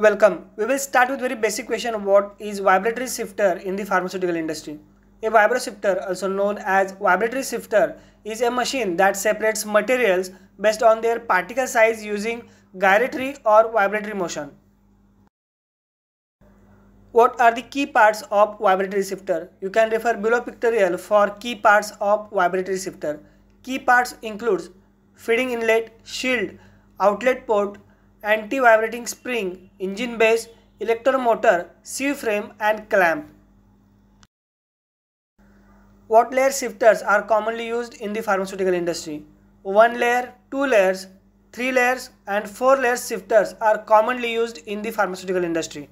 Welcome. We will start with very basic question what is vibratory sifter in the pharmaceutical industry. A vibrosifter also known as vibratory sifter, is a machine that separates materials based on their particle size using gyratory or vibratory motion. What are the key parts of vibratory sifter? You can refer below pictorial for key parts of vibratory sifter. Key parts includes feeding inlet, shield, outlet port, anti-vibrating spring, engine base, electromotor, sieve frame and clamp. What layer sifters are commonly used in the pharmaceutical industry? One layer, two layers, three layers and four layer sifters are commonly used in the pharmaceutical industry.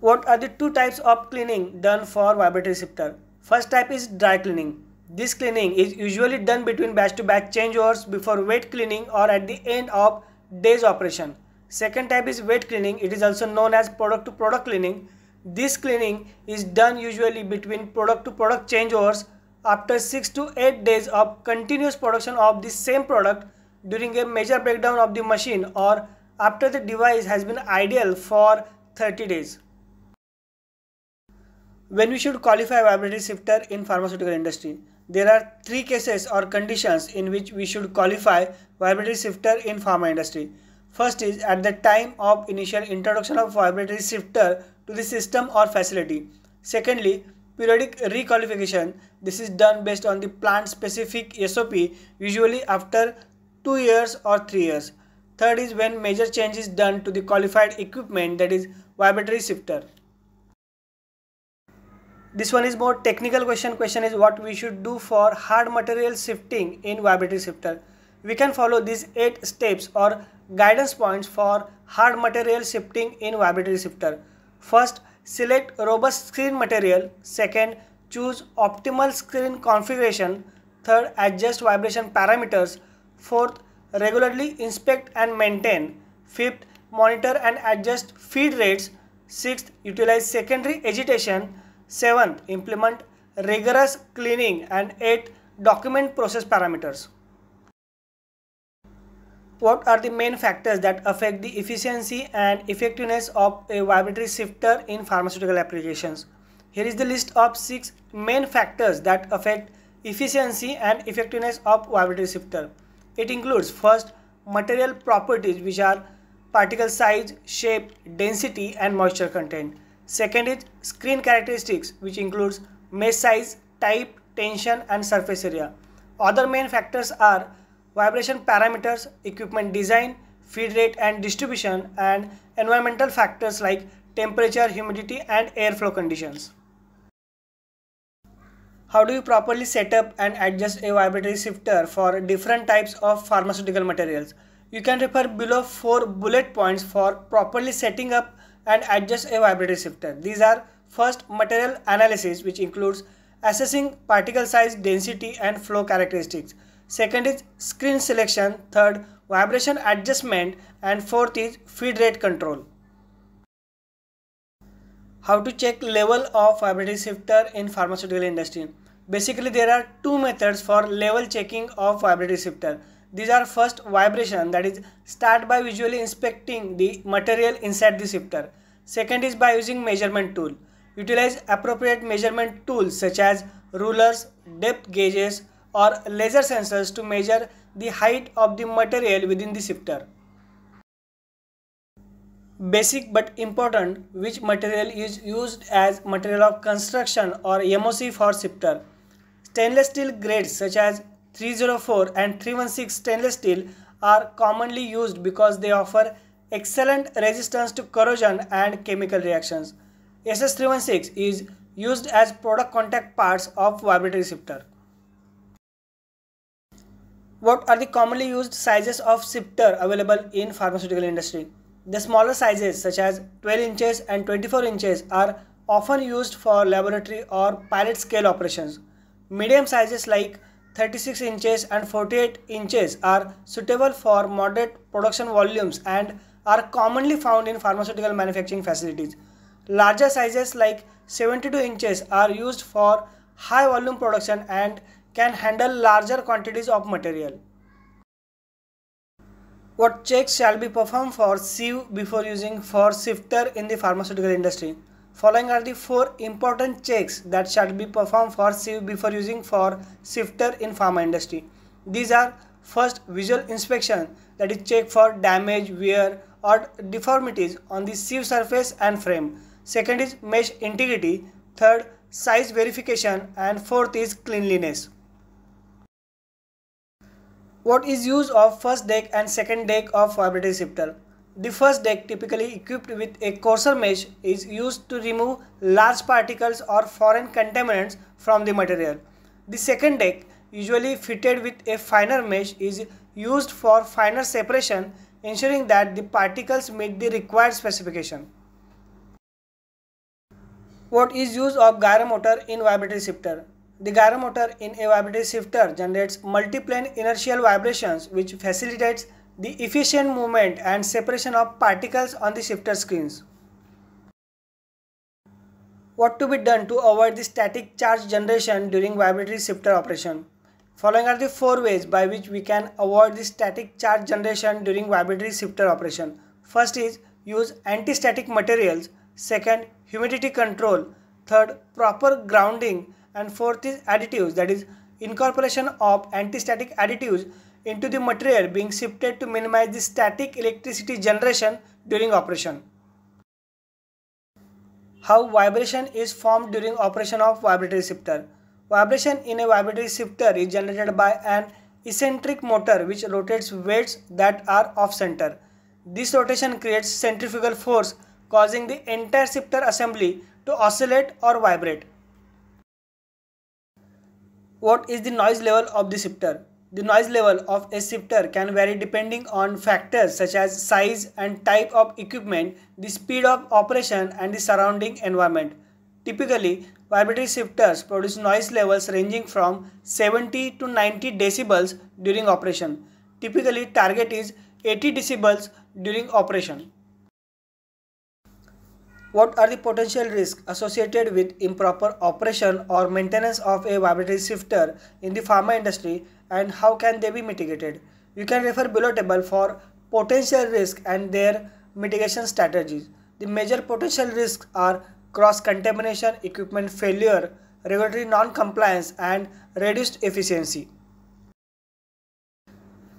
What are the two types of cleaning done for vibratory sifter? First type is dry cleaning. This cleaning is usually done between batch to batch changeovers before wet cleaning or at the end of day's operation. Second type is wet cleaning. It is also known as product to product cleaning. This cleaning is done usually between product to product changeovers after 6 to 8 days of continuous production of the same product during a major breakdown of the machine or after the device has been idle for 30 days. When we should qualify vibratory sifter in pharmaceutical industry? There are three cases or conditions in which we should qualify vibratory sifter in pharma industry. First is at the time of initial introduction of vibratory sifter to the system or facility. Secondly, periodic requalification. This is done based on the plant specific SOP usually after 2 years or 3 years. Third is when major change is done to the qualified equipment that is vibratory sifter this one is more technical question. Question is what we should do for hard material sifting in vibratory sifter we can follow these eight steps or guidance points for hard material sifting in vibratory sifter first select robust screen material. Second choose optimal screen configuration. Third adjust vibration parameters. Fourth regularly inspect and maintain. Fifth monitor and adjust feed rates. Sixth utilize secondary agitation Seventh, implement rigorous cleaning and eight, document process parameters. What are the main factors that affect the efficiency and effectiveness of a vibratory sifter in pharmaceutical applications? Here is the list of six main factors that affect efficiency and effectiveness of vibratory sifter. It includes first material properties which are particle size, shape, density and moisture content. Second is screen characteristics which includes mesh size, type, tension and surface area. Other main factors are vibration parameters, equipment design, feed rate and distribution and environmental factors like temperature, humidity and airflow conditions. How do you properly set up and adjust a vibratory sifter for different types of pharmaceutical materials? You can refer below 4 bullet points for properly setting up and adjust a vibratory sifter. These are first material analysis which includes assessing particle size, density and flow characteristics. Second is screen selection. Third, vibration adjustment and fourth is feed rate control. How to check level of vibratory sifter in pharmaceutical industry? Basically there are two methods for level checking of vibratory sifter. These are first vibration that is start by visually inspecting the material inside the sifter. Second is by using measurement tool. Utilize appropriate measurement tools such as rulers, depth gauges or laser sensors to measure the height of the material within the sifter. Basic but important which material is used as material of construction or MOC for sifter. Stainless steel grades such as 304 and 316 stainless steel are commonly used because they offer excellent resistance to corrosion and chemical reactions. SS316 is used as product contact parts of vibratory sifter. What are the commonly used sizes of sifter available in pharmaceutical industry? The smaller sizes such as 12 inches and 24 inches are often used for laboratory or pilot scale operations. Medium sizes like 36 inches and 48 inches are suitable for moderate production volumes and are commonly found in pharmaceutical manufacturing facilities. Larger sizes like 72 inches are used for high volume production and can handle larger quantities of material. What checks shall be performed for sieve before using for sifter in the pharmaceutical industry? Following are the four important checks that shall be performed for sieve before using for sifter in pharma industry. These are first visual inspection that is check for damage, wear or deformities on the sieve surface and frame. Second is mesh integrity. Third size verification and fourth is cleanliness. What is use of first deck and second deck of vibratory sifter? The first deck typically equipped with a coarser mesh is used to remove large particles or foreign contaminants from the material. The second deck usually fitted with a finer mesh is used for finer separation ensuring that the particles meet the required specification. What is use of gyromotor in vibratory sifter? The gyromotor in a vibratory sifter generates multiplane inertial vibrations which facilitates the efficient movement and separation of particles on the sifter screens. What to be done to avoid the static charge generation during vibratory sifter operation? Following are the four ways by which we can avoid the static charge generation during vibratory sifter operation. First is use anti-static materials second humidity control third proper grounding and fourth is additives that is incorporation of anti-static additives into the material being sifted to minimize the static electricity generation during operation. How vibration is formed during operation of vibratory sifter. Vibration in a vibratory sifter is generated by an eccentric motor which rotates weights that are off center. This rotation creates centrifugal force causing the entire sifter assembly to oscillate or vibrate. What is the noise level of the sifter? The noise level of a sifter can vary depending on factors such as size and type of equipment, the speed of operation and the surrounding environment. Typically, vibratory sifters produce noise levels ranging from 70 to 90 decibels during operation. Typically, target is 80 decibels during operation. What are the potential risks associated with improper operation or maintenance of a vibratory sifter in the pharma industry and how can they be mitigated? You can refer below table for potential risks and their mitigation strategies. The major potential risks are cross-contamination, equipment failure, regulatory non-compliance and reduced efficiency.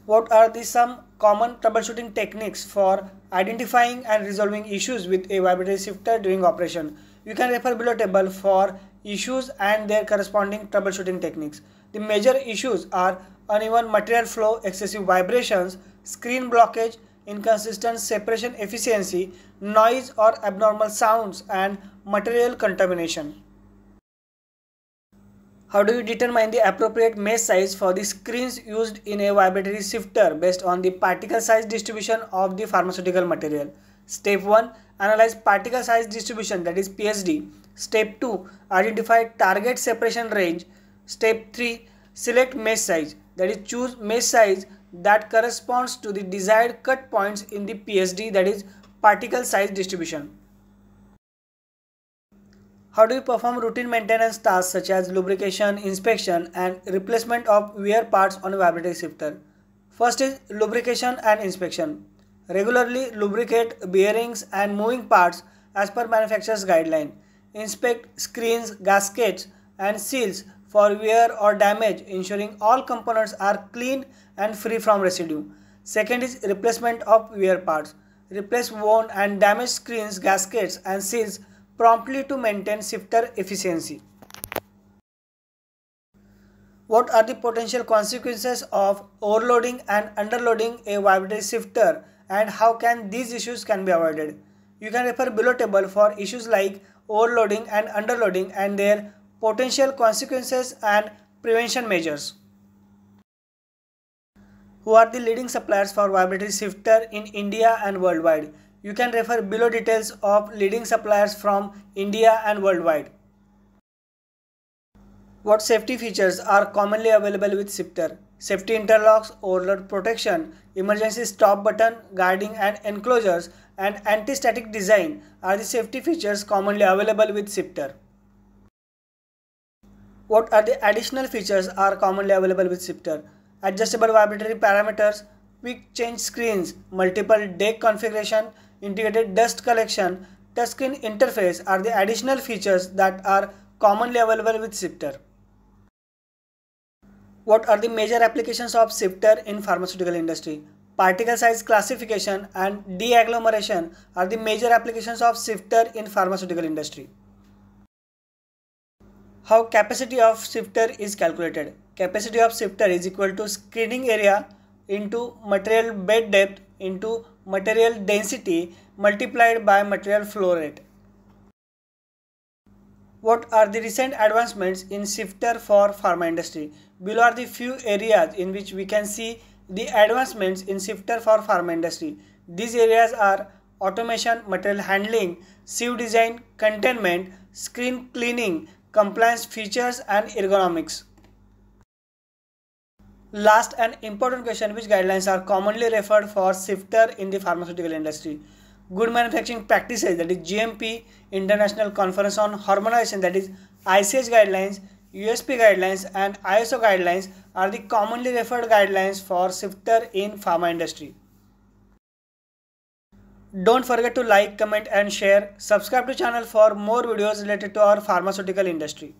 What are the some common troubleshooting techniques for identifying and resolving issues with a vibratory sifter during operation. You can refer below table for issues and their corresponding troubleshooting techniques. The major issues are uneven material flow, excessive vibrations, screen blockage, inconsistent separation efficiency, noise or abnormal sounds and material contamination. How do you determine the appropriate mesh size for the screens used in a vibratory sifter based on the particle size distribution of the pharmaceutical material? Step 1. Analyze particle size distribution that is PSD. Step 2. Identify target separation range. Step 3. Select mesh size that is choose mesh size that corresponds to the desired cut points in the PSD that is particle size distribution. How do you perform routine maintenance tasks such as lubrication, inspection and replacement of wear parts on a vibratory sifter? First is lubrication and inspection. Regularly lubricate bearings and moving parts as per manufacturer's guideline. Inspect screens, gaskets and seals for wear or damage ensuring all components are clean and free from residue. Second is replacement of wear parts. Replace worn and damaged screens, gaskets and seals promptly to maintain sifter efficiency. What are the potential consequences of overloading and underloading a vibratory sifter and how can these issues can be avoided? You can refer below table for issues like overloading and underloading and their potential consequences and prevention measures. Who are the leading suppliers for vibratory sifter in India and worldwide? You can refer below details of leading suppliers from India and worldwide. What safety features are commonly available with Sifter? Safety interlocks, overload protection, emergency stop button, guarding and enclosures and anti-static design are the safety features commonly available with Sifter. What are the additional features are commonly available with Sifter? Adjustable vibratory parameters, quick change screens, multiple deck configuration, integrated dust collection, touchscreen interface are the additional features that are commonly available with Sifter. What are the major applications of Sifter in pharmaceutical industry? Particle size classification and deagglomeration are the major applications of Sifter in pharmaceutical industry. How capacity of Sifter is calculated? Capacity of Sifter is equal to screening area into material bed depth into material density multiplied by material flow rate. What are the recent advancements in Sifter for pharma industry? Below are the few areas in which we can see the advancements in Sifter for pharma industry. These areas are automation, material handling, sieve design, containment, screen cleaning, compliance features and ergonomics. Last and important question which guidelines are commonly referred for Sifter in the pharmaceutical industry? Good manufacturing practices that is GMP, International Conference on Harmonization that is ICH guidelines, USP guidelines and ISO guidelines are the commonly referred guidelines for Sifter in pharma industry. Don't forget to like, comment and share. Subscribe to channel for more videos related to our pharmaceutical industry.